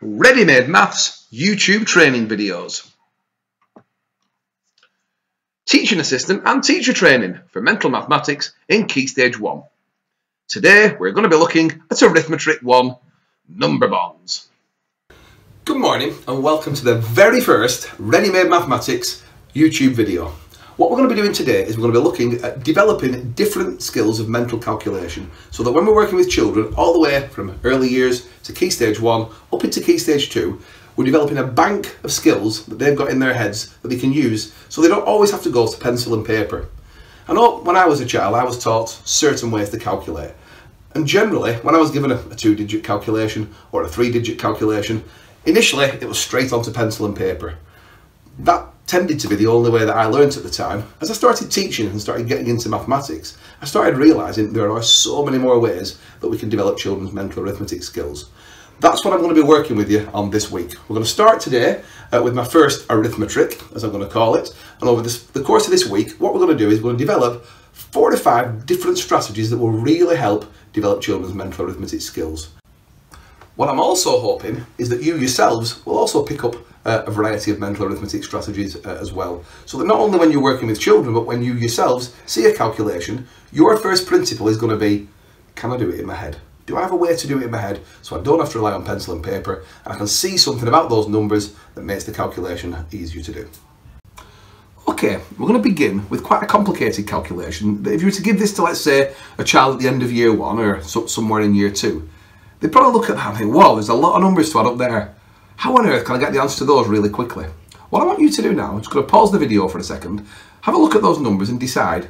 Reddy Made Maths YouTube training videos. Teaching assistant and teacher training for mental mathematics in Key Stage 1. Today we're going to be looking at Arithmetrick 1 number bonds. Good morning and welcome to the very first Reddy Made Mathematics YouTube video. What we're going to be doing today is we're going to be looking at developing different skills of mental calculation so that when we're working with children all the way from early years to key stage one up into key stage two, we're developing a bank of skills that they've got in their heads that they can use so they don't always have to go to pencil and paper. I know when I was a child I was taught certain ways to calculate and generally when I was given a, a two digit calculation or a three digit calculation initially it was straight onto pencil and paper. That tended to be the only way that I learnt at the time. As I started teaching and started getting into mathematics, I started realising there are so many more ways that we can develop children's mental arithmetrick skills. That's what I'm going to be working with you on this week. We're going to start today uh, with my first arithmetic, as I'm going to call it. And over this, the course of this week, what we're going to do is we're going to develop four to five different strategies that will really help develop children's mental arithmetic skills. What I'm also hoping is that you yourselves will also pick up uh, a variety of mental arithmetic strategies uh, as well. So that not only when you're working with children, but when you yourselves see a calculation, your first principle is going to be, can I do it in my head? Do I have a way to do it in my head so I don't have to rely on pencil and paper and I can see something about those numbers that makes the calculation easier to do? Okay, we're going to begin with quite a complicated calculation. If you were to give this to, let's say, a child at the end of year one or so, somewhere in year two, they'd probably look at that and think, whoa, there's a lot of numbers to add up there. How on earth can I get the answer to those really quickly? What I want you to do now, I'm just going to pause the video for a second, have a look at those numbers and decide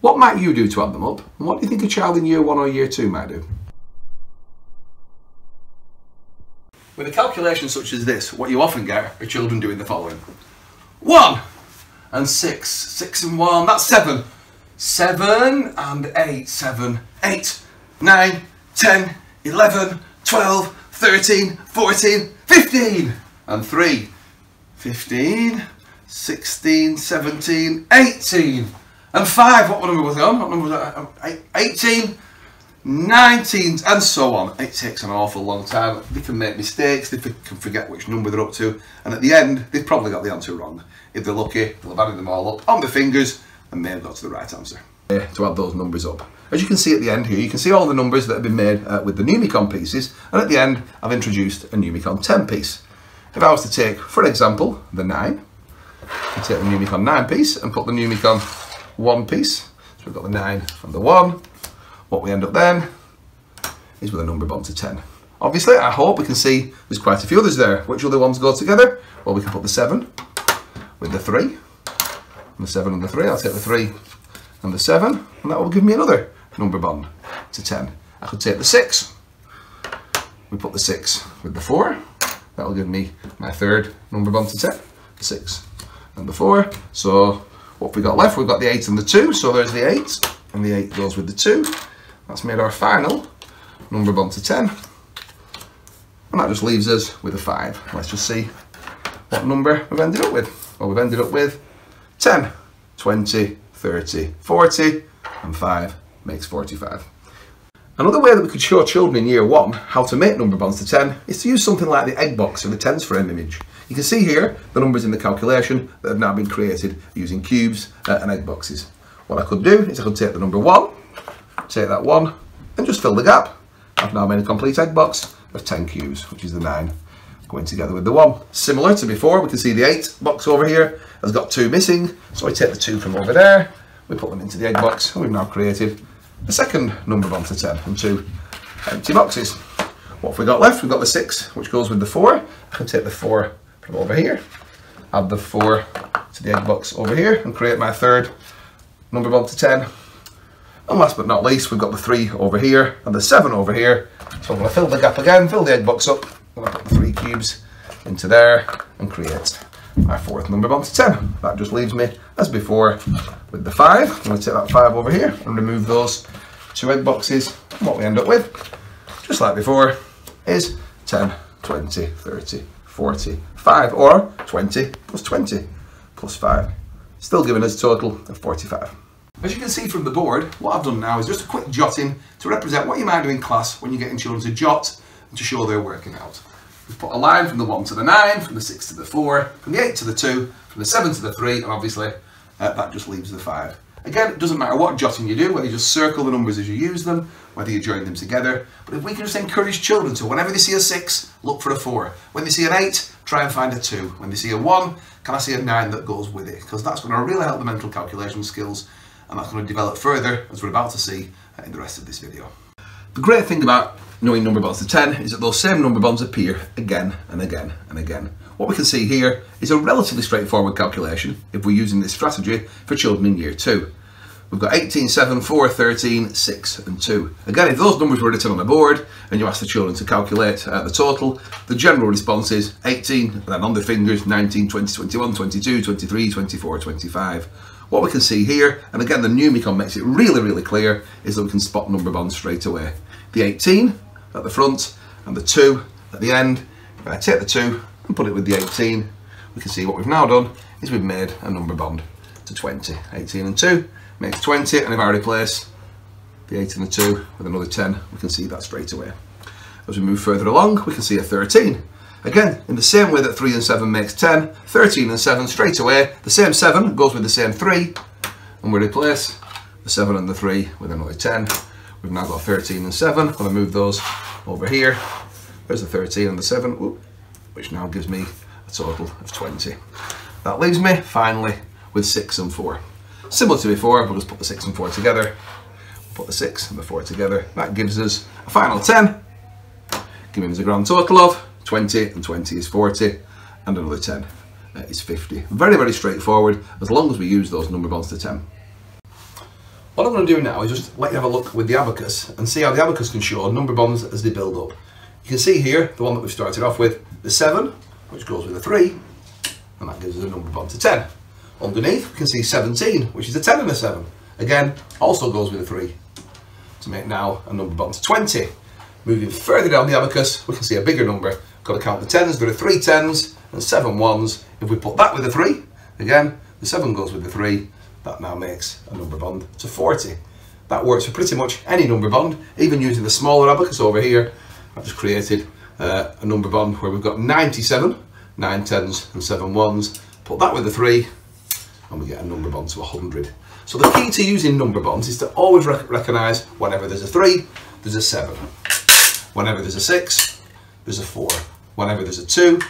what might you do to add them up and what do you think a child in year one or year two might do? With a calculation such as this, what you often get are children doing the following. One and six, six and one, that's seven. Seven and eight, seven, eight, nine, ten, 11, 12, 13, 14, 15, and 3, 15, 16, 17, 18, and 5, what number was it on? What number was that? Um, 18, 19, and so on. It takes an awful long time. They can make mistakes, they can forget which number they're up to, and at the end, they've probably got the answer wrong. If they're lucky, they'll have added them all up on their fingers, and may have got to the right answer. To add those numbers up. As you can see at the end here, you can see all the numbers that have been made uh, with the Numicon pieces, and at the end, I've introduced a Numicon 10 piece. If I was to take, for example, the 9, I take the Numicon 9 piece and put the Numicon 1 piece, so we've got the 9 and the 1, what we end up then is with a number bond to 10. Obviously, I hope we can see there's quite a few others there. Which other ones go together? Well, we can put the 7 with the 3, and the 7 and the 3. I'll take the 3 and the 7, and that will give me another number bond to 10. I could take the 6, we put the 6 with the 4, that will give me my third number bond to 10, the 6 and the 4. So what we got left? We've got the 8 and the 2, so there's the 8, and the 8 goes with the 2. That's made our final number bond to 10. And that just leaves us with a 5. Let's just see what number we've ended up with. Well, we've ended up with 10, 20, 30, 40, and 5 makes 45. Another way that we could show children in year one how to make number bonds to 10 is to use something like the egg box or the tens frame image. You can see here the numbers in the calculation that have now been created using cubes uh, and egg boxes. What I could do is I could take the number 1, take that 1 and just fill the gap. I've now made a complete egg box of 10 cubes, which is the 9 going together with the 1. Similar to before, we can see the 8 box over here has got 2 missing, so I take the 2 from over there, we put them into the egg box and we've now created a second number bond to 10 and two empty boxes. What have we got left? We've got the 6 which goes with the 4. I can take the 4 from over here, add the 4 to the egg box over here and create my third number bond to 10. And last but not least we've got the 3 over here and the 7 over here. So I'm going to fill the gap again, fill the egg box up, Put 3 cubes into there and create my fourth number bond to 10. That just leaves me, as before, with the 5. I'm going to take that 5 over here and remove those two egg boxes. And what we end up with, just like before, is 10, 20, 30, 40, 5, or 20 plus 20 plus 5. Still giving us a total of 45. As you can see from the board, what I've done now is just a quick jotting to represent what you might do in class when you're getting children to jot to show they're working out. We've put a line from the 1 to the 9, from the 6 to the 4, from the 8 to the 2, from the 7 to the 3, and obviously uh, that just leaves the 5. Again, it doesn't matter what jotting you do, whether you just circle the numbers as you use them, whether you join them together, but if we can just encourage children to, whenever they see a 6, look for a 4. When they see an 8, try and find a 2. When they see a 1, can I see a 9 that goes with it? Because that's going to really help the mental calculation skills, and that's going to develop further, as we're about to see uh, in the rest of this video. The great thing about knowing number bonds to 10 is that those same number bonds appear again and again and again. What we can see here is a relatively straightforward calculation if we're using this strategy for children in year 2. We've got 18, 7, 4, 13, 6 and 2. Again, if those numbers were written on the board and you ask the children to calculate uh, the total, the general response is 18, and then on the fingers 19, 20, 21, 22, 23, 24, 25. What we can see here, and again the Numicon makes it really, really clear, is that we can spot number bonds straight away. The 18 at the front and the 2 at the end. If I take the 2 and put it with the 18, we can see what we've now done is we've made a number bond to 20. 18 and 2 makes 20, and if I replace the 8 and the 2 with another 10, we can see that straight away. As we move further along, we can see a 13. Again, in the same way that 3 and 7 makes 10, 13 and 7 straight away, the same 7 goes with the same 3, and we replace the 7 and the 3 with another 10. We've now got 13 and 7. I'm going to move those over here. There's the 13 and the 7, which now gives me a total of 20. That leaves me, finally, with 6 and 4. Similar to before, we'll just put the 6 and 4 together. We'll Put the 6 and the 4 together. That gives us a final 10, giving us a grand total of 20, and 20 is 40, and another 10 uh, is 50. Very, very straightforward, as long as we use those number bonds to 10. What I'm going to do now is just let you have a look with the abacus and see how the abacus can show number bonds as they build up. You can see here, the one that we've started off with, the 7, which goes with a 3, and that gives us a number bond to 10. Underneath, we can see 17, which is a 10 and a 7. Again, also goes with a 3, to make now a number bond to 20. Moving further down the abacus, we can see a bigger number. Got to count the 10s, there are 3 10s and 7 1s. If we put that with a 3, again, the 7 goes with the 3, that now makes a number bond to 40. That works for pretty much any number bond, even using the smaller abacus over here. I've just created uh, a number bond where we've got 97, 9 tens and 7 ones. Put that with a 3 and we get a number bond to 100. So the key to using number bonds is to always rec recognise whenever there's a 3, there's a 7. Whenever there's a 6, there's a 4. Whenever there's a 2,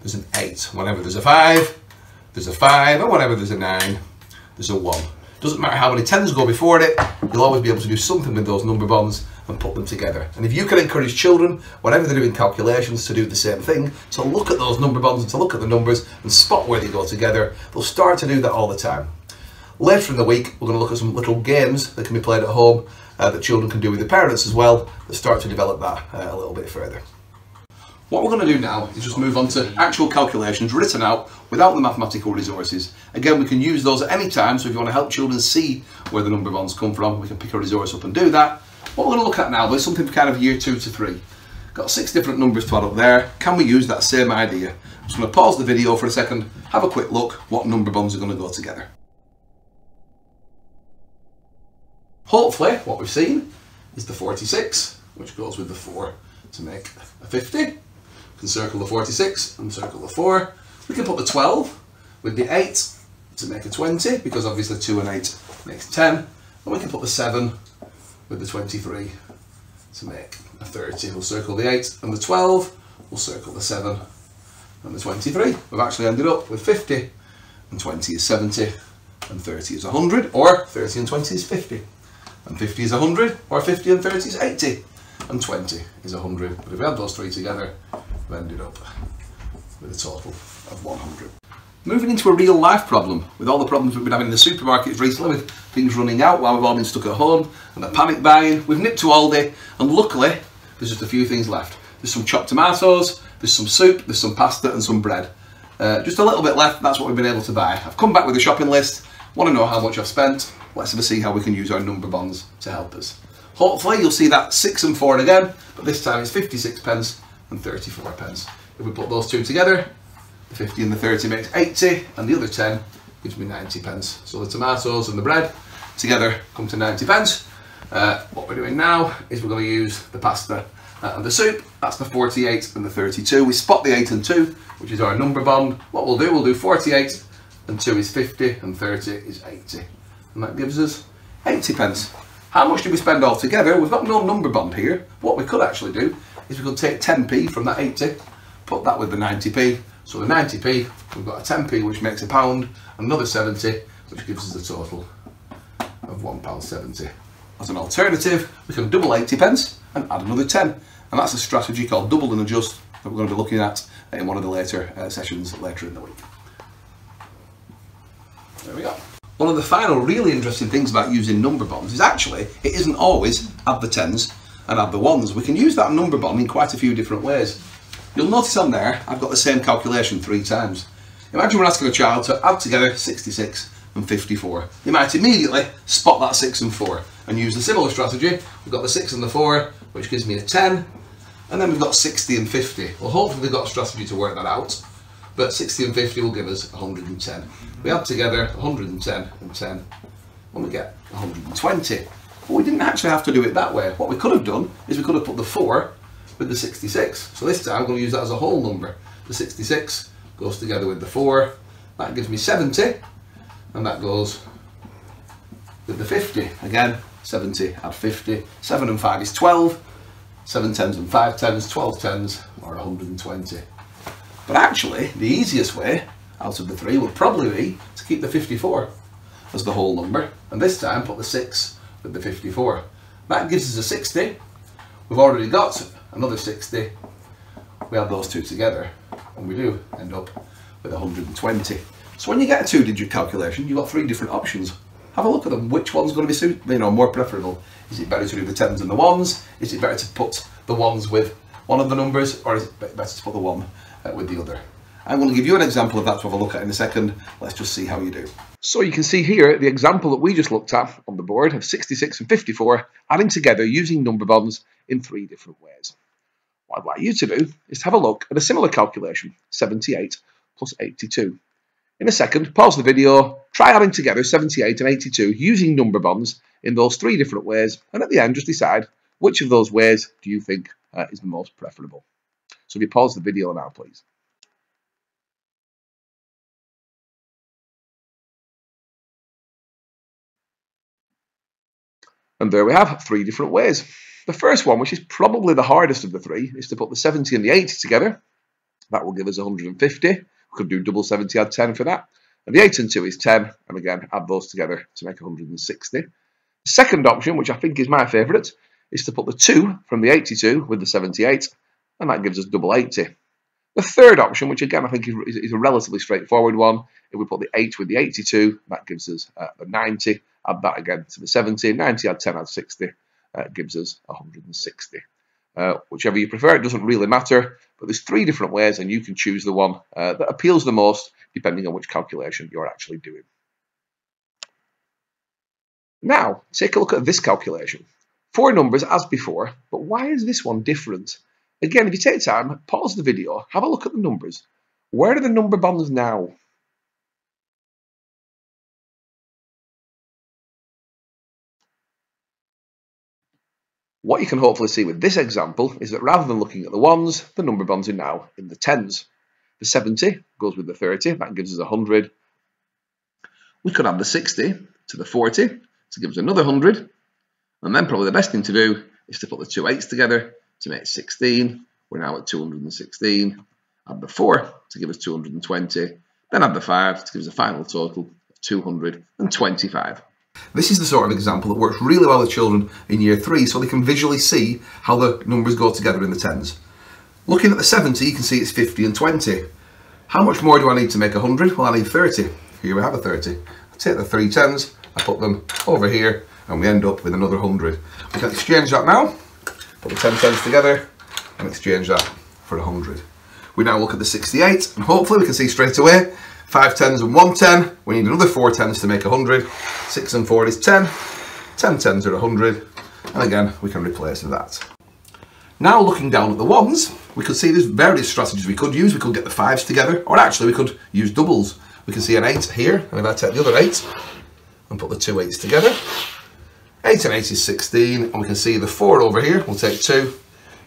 there's an 8. Whenever there's a 5, there's a 5. And whenever there's a 9, there's a 1. Doesn't matter how many tens go before it, you'll always be able to do something with those number bonds and put them together. And if you can encourage children, whenever they're doing calculations, to do the same thing, to look at those number bonds and to look at the numbers and spot where they go together, they'll start to do that all the time. Later in the week, we're going to look at some little games that can be played at home uh, that children can do with their parents as well, that start to develop that uh, a little bit further. What we're going to do now is just move on to actual calculations written out without the mathematical resources. Again, we can use those at any time, so if you want to help children see where the number bonds come from, we can pick a resource up and do that. What we're going to look at now is something kind of year two to three. Got six different numbers to add up there. Can we use that same idea? I'm just going to pause the video for a second, have a quick look what number bonds are going to go together. Hopefully, what we've seen is the 46, which goes with the 4 to make a 50 can circle the 46 and circle the 4. We can put the 12 with the 8 to make a 20 because obviously 2 and 8 makes 10. And we can put the 7 with the 23 to make a 30. We'll circle the 8 and the 12. We'll circle the 7 and the 23. We've actually ended up with 50 and 20 is 70 and 30 is 100 or 30 and 20 is 50 and 50 is 100 or 50 and 30 is 80 and 20 is 100. But if we add those three together, ended up with a total of 100. Moving into a real life problem, with all the problems we've been having in the supermarkets recently, with things running out while we've all been stuck at home, and the panic buying, we've nipped to Aldi, and luckily, there's just a few things left. There's some chopped tomatoes, there's some soup, there's some pasta and some bread. Uh, just a little bit left, that's what we've been able to buy. I've come back with a shopping list, want to know how much I've spent, let's have a see how we can use our number bonds to help us. Hopefully you'll see that 6 and 4 again, but this time it's 56 pence and 34 pence. If we put those two together, the 50 and the 30 makes 80, and the other 10 gives me 90 pence. So the tomatoes and the bread together come to 90 pence. Uh, what we're doing now is we're going to use the pasta Uh, and the soup, that's the 48 and the 32. We spot the 8 and 2, which is our number bond. What we'll do, we'll do 48 and 2 is 50 and 30 is 80. And that gives us 80 pence. How much do we spend altogether? We've got no number bond here. What we could actually do is we could take 10p from that 80, put that with the 90p. So the 90p, we've got a 10p which makes a pound, another 70, which gives us a total of £1.70. As an alternative, we can double 80 pence and add another 10. And that's a strategy called double and adjust that we're going to be looking at in one of the later uh, sessions later in the week. There we go. One of the final really interesting things about using number bonds is actually it isn't always add the tens and add the ones. We can use that number bond in quite a few different ways. You'll notice on there I've got the same calculation three times. Imagine we're asking a child to add together 66 and 54. You might immediately spot that 6 and 4 and use a similar strategy. We've got the 6 and the 4, which gives me a 10, and then we've got 60 and 50. Well, hopefully they've got a strategy to work that out, but 60 and 50 will give us 110. We add together 110 and 10, and we get 120. But we didn't actually have to do it that way. What we could have done is we could have put the 4 with the 66. So this time I'm going to use that as a whole number. The 66 goes together with the 4. That gives me 70, and that goes with the 50. Again, 70 add 50. 7 and 5 is 12. 7 tens and 5 tens, 12 tens, or 120. But actually, the easiest way out of the three would probably be to keep the 54 as the whole number, and this time put the 6 with the 54. That gives us a 60. We've already got another 60. We add those two together, and we do end up with 120. So when you get a two-digit calculation, you've got three different options have a look at them. Which one's going to be suit, you know, more preferable? Is it better to do the tens and the ones? Is it better to put the ones with one of the numbers, or is it better to put the one uh, with the other? I'm going to give you an example of that to have a look at in a second. Let's just see how you do. So you can see here the example that we just looked at on the board of 66 and 54 adding together using number bonds in three different ways. What I'd like you to do is to have a look at a similar calculation, 78 plus 82. In a second, pause the video, try adding together 78 and 82 using number bonds in those three different ways, and at the end just decide which of those ways do you think uh, is the most preferable. So if you pause the video now, please. And there we have three different ways. The first one, which is probably the hardest of the three, is to put the 70 and the 80 together. That will give us 150 We could do double 70, add 10 for that. And the 8 and 2 is 10, and again, add those together to make 160. The second option, which I think is my favourite, is to put the 2 from the 82 with the 78, and that gives us double 80. The third option, which again I think is, a relatively straightforward one, if we put the 8 with the 82, that gives us uh, the 90. Add that again to the 70, 90 add 10 add 60, uh, gives us 160. Uh, whichever you prefer, it doesn't really matter. But there's three different ways, and you can choose the one uh, that appeals the most, depending on which calculation you're actually doing. Now, take a look at this calculation. Four numbers as before, but why is this one different? Again, if you take time, pause the video, have a look at the numbers. Where are the number bonds now? What you can hopefully see with this example is that rather than looking at the ones, the number bonds are now in the tens. The 70 goes with the 30, that gives us 100. We could add the 60 to the 40 to give us another 100. And then probably the best thing to do is to put the two eights together to make 16. We're now at 216. Add the 4 to give us 220. Then add the 5 to give us a final total of 225. This is the sort of example that works really well with children in year three so they can visually see how the numbers go together in the tens. Looking at the 70, you can see it's 50 and 20. How much more do I need to make 100? Well, I need 30. Here we have a 30. I take the three tens, I put them over here, and we end up with another 100. We can exchange that now, put the 10 tens together, and exchange that for 100. We now look at the 68, and hopefully we can see straight away Five tens and one ten. We need another four tens to make 100. Six and four is 10. 10 tens are 100. And again, we can replace that. Now looking down at the ones, we could see there's various strategies we could use. We could get the fives together, or actually we could use doubles. We can see an eight here, and if I take the other eight and put the two eights together, eight and eight is 16, and we can see the four over here, we'll take two,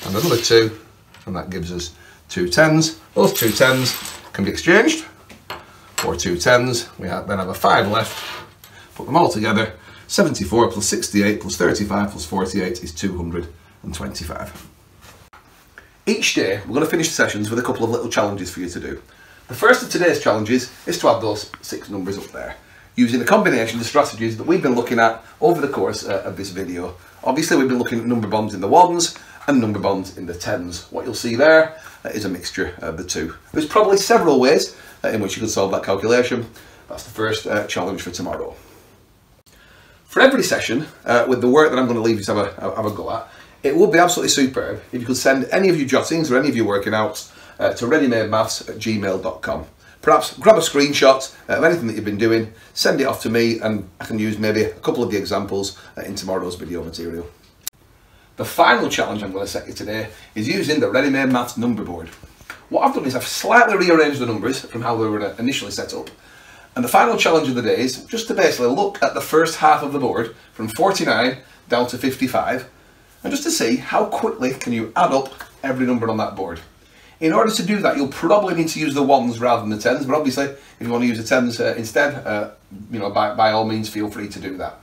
and another two, and that gives us two tens. Those two tens can be exchanged for two tens. We have, then have a five left. Put them all together. 74 plus 68 plus 35 plus 48 is 225. Each day, we're going to finish the sessions with a couple of little challenges for you to do. The first of today's challenges is to add those six numbers up there, using a combination of strategies that we've been looking at over the course uh, of this video. Obviously, we've been looking at number bonds in the ones and number bonds in the tens. What you'll see there is a mixture of the two. There's probably several ways in which you can solve that calculation. That's the first uh, challenge for tomorrow. For every session, uh, with the work that I'm going to leave you to have a, have a go at, it would be absolutely superb if you could send any of your jottings or any of your working outs uh, to reddymademaths at gmail.com. Perhaps grab a screenshot of anything that you've been doing, send it off to me and I can use maybe a couple of the examples uh, in tomorrow's video material. The final challenge I'm going to set you today is using the Reddy Made Maths number board. What I've done is I've slightly rearranged the numbers from how they were initially set up and the final challenge of the day is just to basically look at the first half of the board from 49 down to 55 and just to see how quickly can you add up every number on that board. In order to do that, you'll probably need to use the ones rather than the tens, but obviously, if you want to use the tens uh, instead, uh, you know, by, by all means, feel free to do that.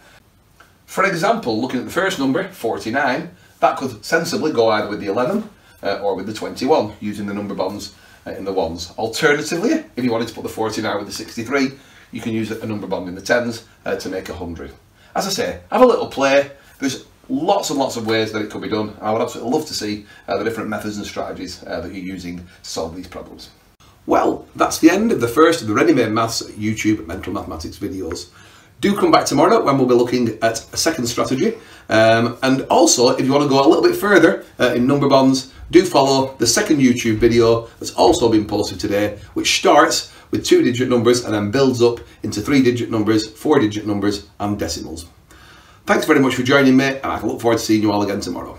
For example, looking at the first number, 49, that could sensibly go either with the 11 uh, or with the 21, using the number bonds uh, in the ones. Alternatively, if you wanted to put the 49 with the 63, you can use a number bond in the tens uh, to make a 100. As I say, have a little play. There's lots and lots of ways that it could be done. I would absolutely love to see uh, the different methods and strategies uh, that you're using to solve these problems. Well, that's the end of the first of the Reddy Made Maths YouTube Mental Mathematics videos. Do come back tomorrow when we'll be looking at a second strategy. Um, and also, if you want to go a little bit further uh, in number bonds, do follow the second YouTube video that's also been posted today, which starts with two digit numbers and then builds up into three digit numbers, four digit numbers and decimals. Thanks very much for joining me and I look forward to seeing you all again tomorrow.